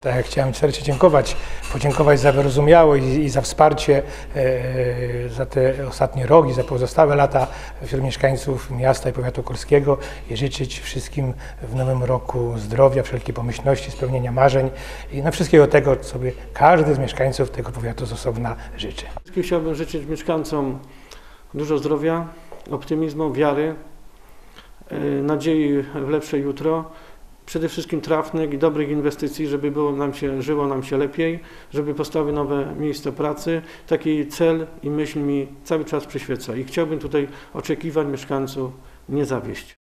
Tak, chciałem serdecznie dziękować, podziękować za wyrozumiałość i, i za wsparcie e, za te ostatnie rok i za pozostałe lata wśród mieszkańców miasta i powiatu korskiego i życzyć wszystkim w nowym roku zdrowia, wszelkiej pomyślności, spełnienia marzeń i na wszystkiego tego, co sobie każdy z mieszkańców tego powiatu z osobna życzy. Wszystkim chciałbym życzyć mieszkańcom dużo zdrowia, optymizmu, wiary, e, nadziei w lepsze jutro. Przede wszystkim trafnych i dobrych inwestycji, żeby było nam się, żyło nam się lepiej, żeby powstały nowe miejsca pracy. Taki cel i myśl mi cały czas przyświeca i chciałbym tutaj oczekiwań mieszkańców nie zawieść.